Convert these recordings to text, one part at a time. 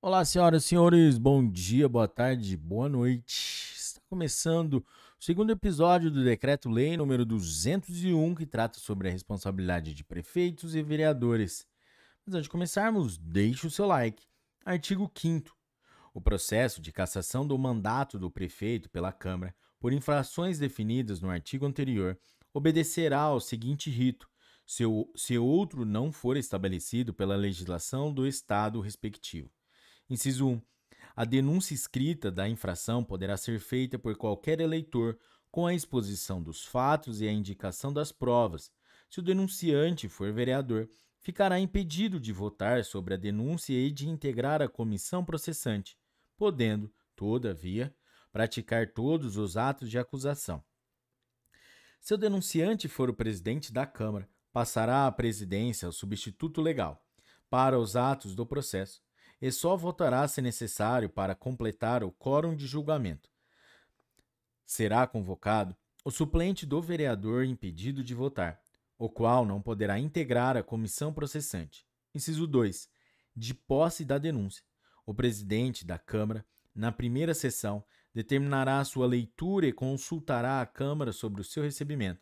Olá, senhoras e senhores, bom dia, boa tarde, boa noite. Está começando o segundo episódio do Decreto-Lei número 201, que trata sobre a responsabilidade de prefeitos e vereadores. Mas antes de começarmos, deixe o seu like. Artigo 5 O processo de cassação do mandato do prefeito pela Câmara por infrações definidas no artigo anterior obedecerá ao seguinte rito, se, se outro não for estabelecido pela legislação do Estado respectivo. Inciso 1. A denúncia escrita da infração poderá ser feita por qualquer eleitor com a exposição dos fatos e a indicação das provas. Se o denunciante for vereador, ficará impedido de votar sobre a denúncia e de integrar a comissão processante, podendo, todavia, praticar todos os atos de acusação. Se o denunciante for o presidente da Câmara, passará a presidência ao substituto legal para os atos do processo e só votará se necessário para completar o quórum de julgamento. Será convocado o suplente do vereador impedido de votar, o qual não poderá integrar a comissão processante. Inciso 2. De posse da denúncia. O presidente da Câmara, na primeira sessão, determinará sua leitura e consultará a Câmara sobre o seu recebimento.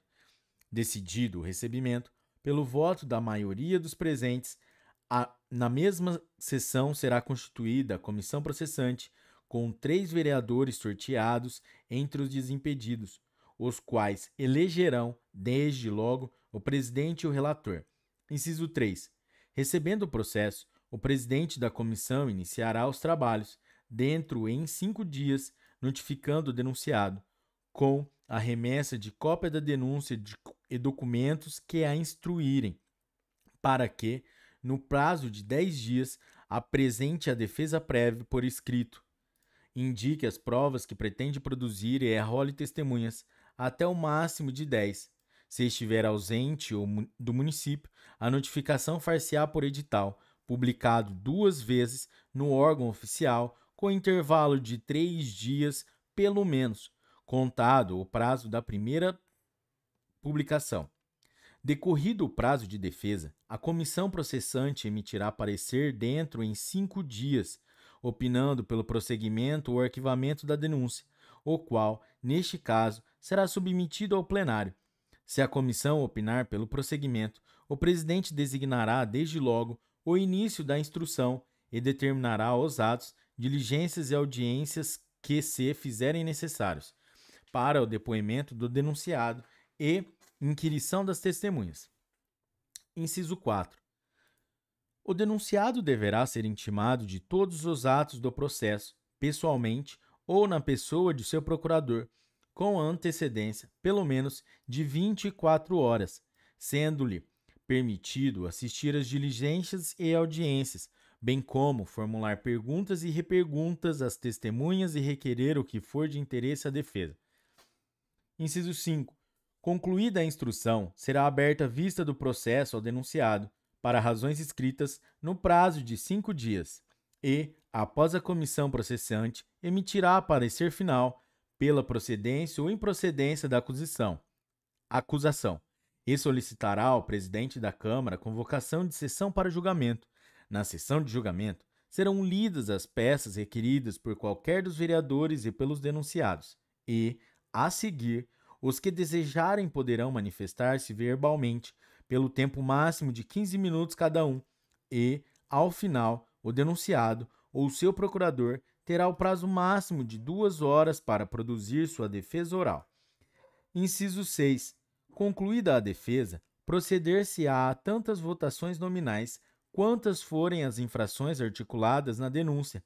Decidido o recebimento, pelo voto da maioria dos presentes, a, na mesma sessão será constituída a comissão processante, com três vereadores sorteados entre os desimpedidos, os quais elegerão, desde logo, o presidente e o relator. Inciso 3. Recebendo o processo, o presidente da comissão iniciará os trabalhos, dentro em cinco dias, notificando o denunciado, com a remessa de cópia da denúncia de, e documentos que a instruírem, para que, no prazo de 10 dias, apresente a defesa prévia por escrito. Indique as provas que pretende produzir e arrole testemunhas, até o máximo de 10. Se estiver ausente do município, a notificação far-se-á por edital, publicado duas vezes no órgão oficial, com intervalo de três dias, pelo menos, contado o prazo da primeira publicação. Decorrido o prazo de defesa, a comissão processante emitirá parecer dentro em cinco dias, opinando pelo prosseguimento ou arquivamento da denúncia, o qual, neste caso, será submetido ao plenário. Se a comissão opinar pelo prosseguimento, o presidente designará desde logo o início da instrução e determinará os atos, diligências e audiências que se fizerem necessários para o depoimento do denunciado e Inquirição das testemunhas. Inciso 4. O denunciado deverá ser intimado de todos os atos do processo, pessoalmente ou na pessoa de seu procurador, com antecedência, pelo menos, de 24 horas, sendo-lhe permitido assistir às diligências e audiências, bem como formular perguntas e reperguntas às testemunhas e requerer o que for de interesse à defesa. Inciso 5. Concluída a instrução, será aberta vista do processo ao denunciado, para razões escritas, no prazo de cinco dias, e, após a comissão processante, emitirá parecer final pela procedência ou improcedência da acusação, acusação e solicitará ao presidente da Câmara convocação de sessão para julgamento. Na sessão de julgamento, serão lidas as peças requeridas por qualquer dos vereadores e pelos denunciados, e, a seguir, os que desejarem poderão manifestar-se verbalmente pelo tempo máximo de 15 minutos cada um, e, ao final, o denunciado ou seu procurador terá o prazo máximo de duas horas para produzir sua defesa oral. Inciso 6. Concluída a defesa, proceder-se-á a tantas votações nominais quantas forem as infrações articuladas na denúncia.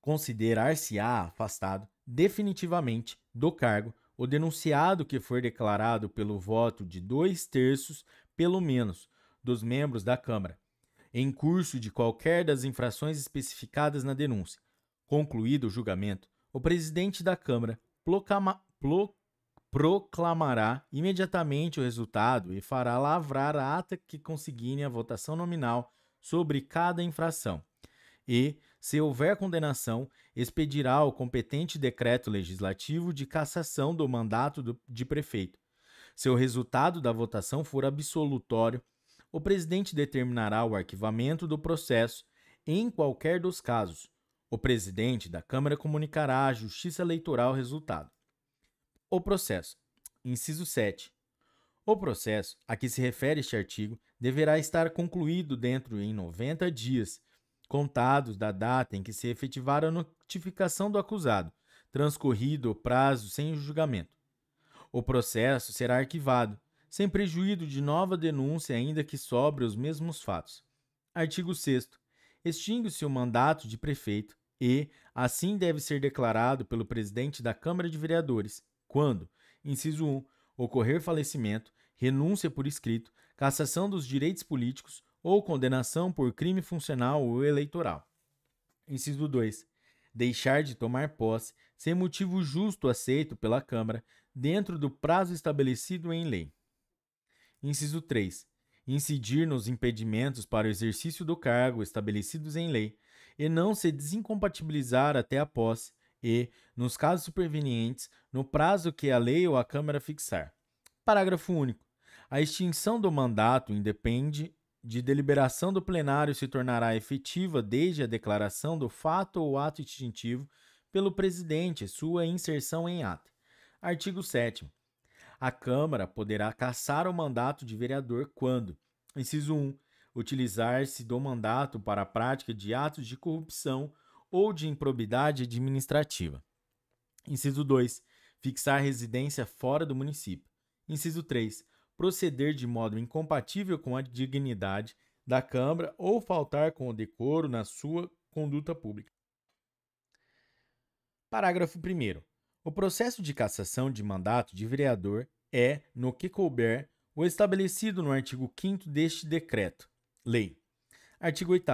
Considerar-se-á afastado definitivamente do cargo o denunciado que for declarado pelo voto de dois terços, pelo menos, dos membros da Câmara, em curso de qualquer das infrações especificadas na denúncia. Concluído o julgamento, o presidente da Câmara proclama, pro, proclamará imediatamente o resultado e fará lavrar a ata que consigne a votação nominal sobre cada infração. E, se houver condenação, expedirá o competente decreto legislativo de cassação do mandato do, de prefeito. Se o resultado da votação for absolutório, o presidente determinará o arquivamento do processo Em qualquer dos casos, o presidente da Câmara comunicará à Justiça Eleitoral o resultado. O processo. Inciso 7. O processo a que se refere este artigo deverá estar concluído dentro em 90 dias, contados da data em que se efetivar a notificação do acusado, transcorrido o prazo sem julgamento. O processo será arquivado, sem prejuízo de nova denúncia, ainda que sobre os mesmos fatos. Artigo 6. Extingue-se o mandato de prefeito e, assim, deve ser declarado pelo presidente da Câmara de Vereadores, quando, inciso 1, ocorrer falecimento, renúncia por escrito, cassação dos direitos políticos ou condenação por crime funcional ou eleitoral. Inciso 2. Deixar de tomar posse sem motivo justo aceito pela Câmara dentro do prazo estabelecido em lei. Inciso 3. Incidir nos impedimentos para o exercício do cargo estabelecidos em lei e não se desincompatibilizar até a posse e, nos casos supervenientes, no prazo que a lei ou a Câmara fixar. Parágrafo único. A extinção do mandato independe de deliberação do plenário se tornará efetiva desde a declaração do fato ou ato extintivo pelo presidente sua inserção em ata. Artigo 7 A Câmara poderá cassar o mandato de vereador quando, inciso 1, utilizar-se do mandato para a prática de atos de corrupção ou de improbidade administrativa. Inciso 2. Fixar residência fora do município. Inciso 3. Proceder de modo incompatível com a dignidade da Câmara ou faltar com o decoro na sua conduta pública. Parágrafo 1. O processo de cassação de mandato de vereador é, no que couber, o estabelecido no artigo 5 deste decreto. Lei. Artigo 8.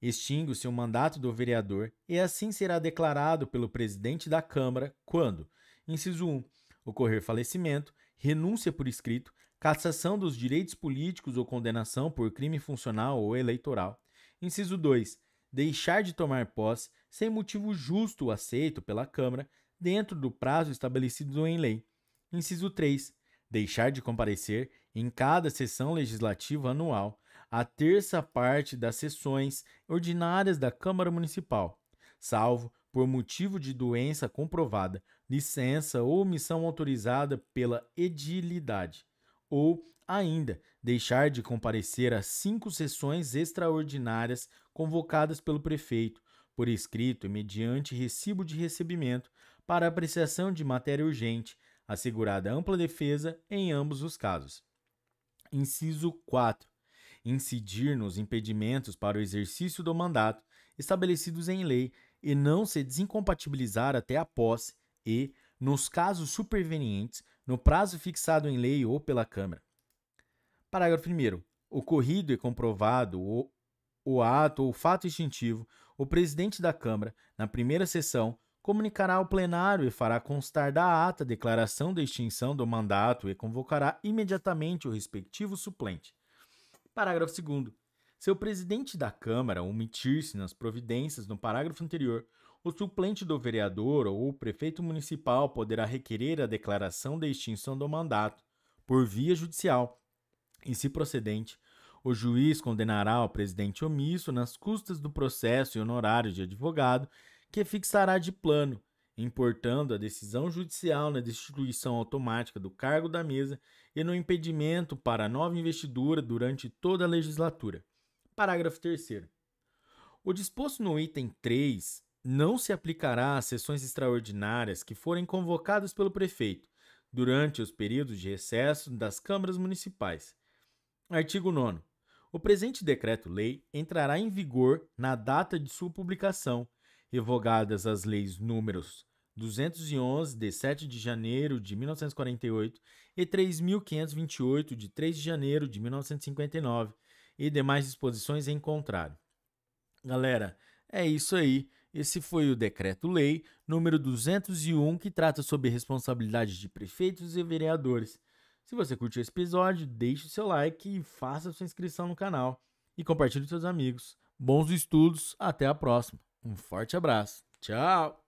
Extingue-se o mandato do vereador e assim será declarado pelo presidente da Câmara quando, inciso 1, ocorrer falecimento, renúncia por escrito, cassação dos direitos políticos ou condenação por crime funcional ou eleitoral. Inciso 2, deixar de tomar posse sem motivo justo aceito pela Câmara dentro do prazo estabelecido em lei. Inciso 3, deixar de comparecer em cada sessão legislativa anual a terça parte das sessões ordinárias da Câmara Municipal, salvo por motivo de doença comprovada, licença ou missão autorizada pela edilidade, ou ainda deixar de comparecer às cinco sessões extraordinárias convocadas pelo prefeito, por escrito e mediante recibo de recebimento, para apreciação de matéria urgente, assegurada ampla defesa em ambos os casos. Inciso 4 incidir nos impedimentos para o exercício do mandato estabelecidos em lei e não se desincompatibilizar até a posse e, nos casos supervenientes, no prazo fixado em lei ou pela Câmara. Parágrafo 1. Ocorrido e comprovado o, o ato ou fato extintivo, o presidente da Câmara, na primeira sessão, comunicará ao plenário e fará constar da ata a declaração da extinção do mandato e convocará imediatamente o respectivo suplente. Parágrafo 2. Se o presidente da Câmara omitir-se nas providências no parágrafo anterior, o suplente do vereador ou o prefeito municipal poderá requerer a declaração da extinção do mandato por via judicial. E, se procedente, o juiz condenará o presidente omisso nas custas do processo e honorário de advogado que fixará de plano, importando a decisão judicial na destituição automática do cargo da mesa e no impedimento para nova investidura durante toda a legislatura. Parágrafo 3. O disposto no item 3 não se aplicará às sessões extraordinárias que forem convocadas pelo prefeito durante os períodos de recesso das câmaras municipais. Artigo 9. O presente decreto-lei entrará em vigor na data de sua publicação revogadas as leis números 211 de 7 de janeiro de 1948 e 3528 de 3 de janeiro de 1959 e demais disposições em contrário. Galera, é isso aí. Esse foi o decreto-lei número 201 que trata sobre responsabilidade de prefeitos e vereadores. Se você curtiu esse episódio, deixe o seu like e faça sua inscrição no canal e compartilhe com seus amigos. Bons estudos, até a próxima. Um forte abraço. Tchau!